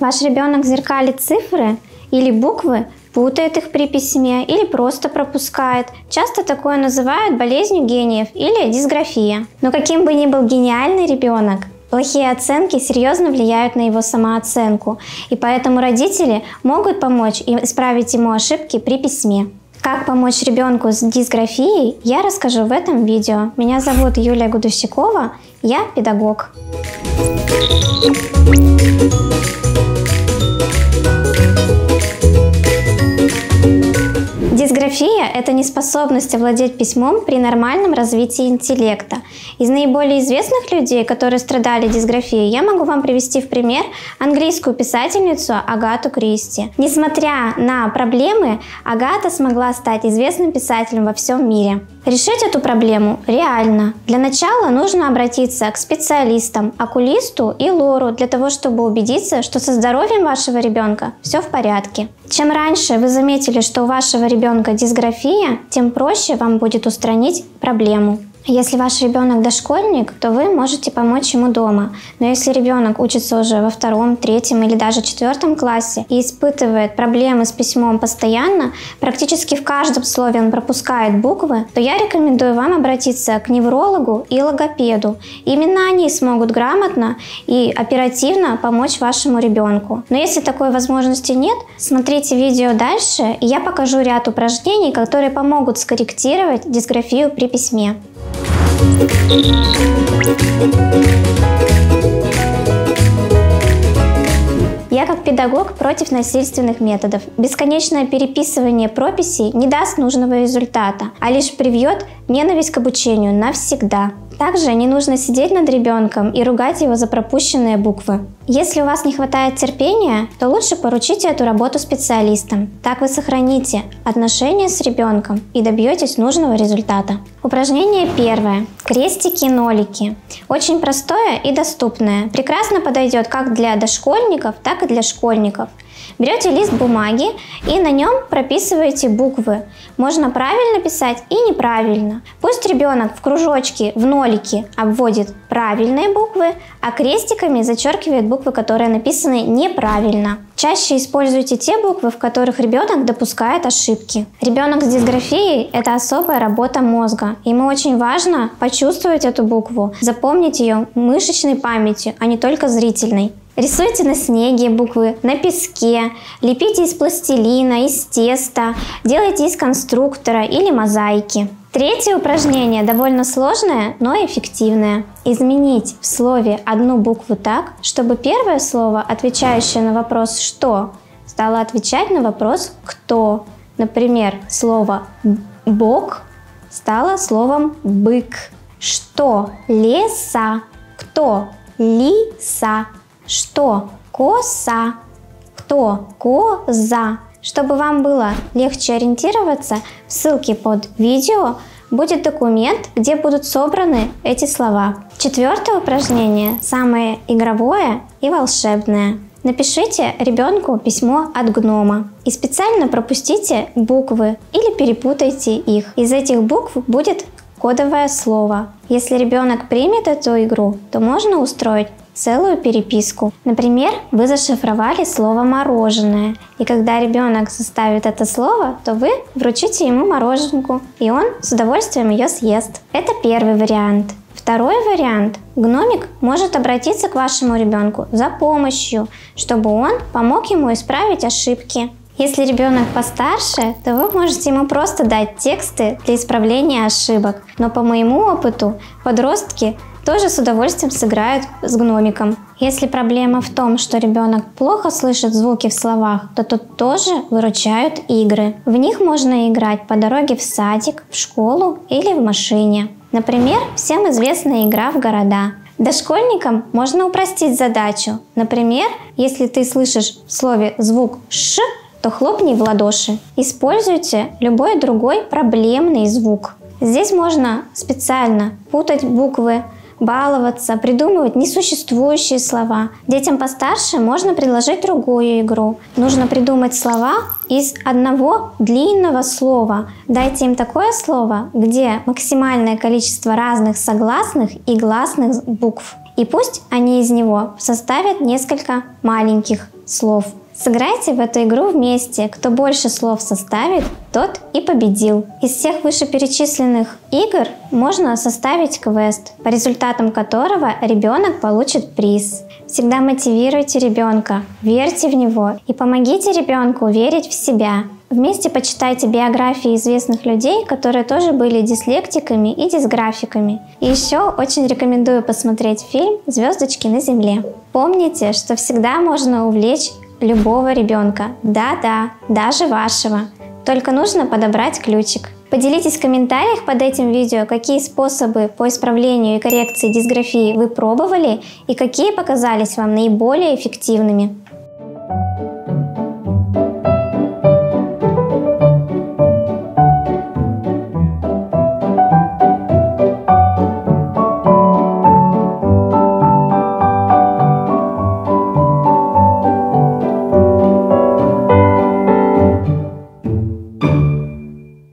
Ваш ребенок зеркалит цифры или буквы, путает их при письме или просто пропускает. Часто такое называют болезнью гениев или дисграфия. Но каким бы ни был гениальный ребенок, Плохие оценки серьезно влияют на его самооценку, и поэтому родители могут помочь и исправить ему ошибки при письме. Как помочь ребенку с дисграфией, я расскажу в этом видео. Меня зовут Юлия Гудущикова, я педагог. Дисграфия – это неспособность овладеть письмом при нормальном развитии интеллекта. Из наиболее известных людей, которые страдали дисграфией, я могу вам привести в пример английскую писательницу Агату Кристи. Несмотря на проблемы, Агата смогла стать известным писателем во всем мире. Решить эту проблему реально. Для начала нужно обратиться к специалистам, окулисту и лору для того, чтобы убедиться, что со здоровьем вашего ребенка все в порядке. Чем раньше вы заметили, что у вашего ребенка дисграфия, тем проще вам будет устранить проблему. Если ваш ребенок дошкольник, то вы можете помочь ему дома. Но если ребенок учится уже во втором, третьем или даже четвертом классе и испытывает проблемы с письмом постоянно, практически в каждом слове он пропускает буквы, то я рекомендую вам обратиться к неврологу и логопеду. Именно они смогут грамотно и оперативно помочь вашему ребенку. Но если такой возможности нет, смотрите видео дальше, и я покажу ряд упражнений, которые помогут скорректировать дисграфию при письме. Я как педагог против насильственных методов. Бесконечное переписывание прописей не даст нужного результата, а лишь привьет ненависть к обучению навсегда. Также не нужно сидеть над ребенком и ругать его за пропущенные буквы. Если у вас не хватает терпения, то лучше поручите эту работу специалистам. Так вы сохраните отношения с ребенком и добьетесь нужного результата. Упражнение первое. Крестики-нолики. Очень простое и доступное. Прекрасно подойдет как для дошкольников, так и для школьников – Берете лист бумаги и на нем прописываете буквы. Можно правильно писать и неправильно. Пусть ребенок в кружочке, в нолике обводит правильные буквы, а крестиками зачеркивает буквы, которые написаны неправильно. Чаще используйте те буквы, в которых ребенок допускает ошибки. Ребенок с дисграфией – это особая работа мозга. Ему очень важно почувствовать эту букву, запомнить ее мышечной памятью, а не только зрительной. Рисуйте на снеге буквы, на песке, лепите из пластилина, из теста, делайте из конструктора или мозаики. Третье упражнение довольно сложное, но эффективное. Изменить в слове одну букву так, чтобы первое слово, отвечающее на вопрос «что», стало отвечать на вопрос «кто». Например, слово «бог» стало словом «бык». Что? Леса. Кто? Лиса. Что? Коса. Кто? Коза. Чтобы вам было легче ориентироваться, в ссылке под видео будет документ, где будут собраны эти слова. Четвертое упражнение самое игровое и волшебное. Напишите ребенку письмо от гнома и специально пропустите буквы или перепутайте их. Из этих букв будет кодовое слово. Если ребенок примет эту игру, то можно устроить целую переписку. Например, вы зашифровали слово «мороженое», и когда ребенок составит это слово, то вы вручите ему мороженку, и он с удовольствием ее съест. Это первый вариант. Второй вариант. Гномик может обратиться к вашему ребенку за помощью, чтобы он помог ему исправить ошибки. Если ребенок постарше, то вы можете ему просто дать тексты для исправления ошибок. Но по моему опыту, подростки тоже с удовольствием сыграют с гномиком. Если проблема в том, что ребенок плохо слышит звуки в словах, то тут тоже выручают игры. В них можно играть по дороге в садик, в школу или в машине. Например, всем известная игра в города. Дошкольникам можно упростить задачу. Например, если ты слышишь в слове звук «ш», то хлопни в ладоши. Используйте любой другой проблемный звук. Здесь можно специально путать буквы, баловаться, придумывать несуществующие слова. Детям постарше можно предложить другую игру. Нужно придумать слова из одного длинного слова. Дайте им такое слово, где максимальное количество разных согласных и гласных букв. И пусть они из него составят несколько маленьких слов. Сыграйте в эту игру вместе. Кто больше слов составит, тот и победил. Из всех вышеперечисленных игр можно составить квест, по результатам которого ребенок получит приз. Всегда мотивируйте ребенка, верьте в него и помогите ребенку верить в себя. Вместе почитайте биографии известных людей, которые тоже были дислектиками и дисграфиками. И еще очень рекомендую посмотреть фильм «Звездочки на земле». Помните, что всегда можно увлечь любого ребенка. Да-да, даже вашего. Только нужно подобрать ключик. Поделитесь в комментариях под этим видео, какие способы по исправлению и коррекции дисграфии вы пробовали и какие показались вам наиболее эффективными.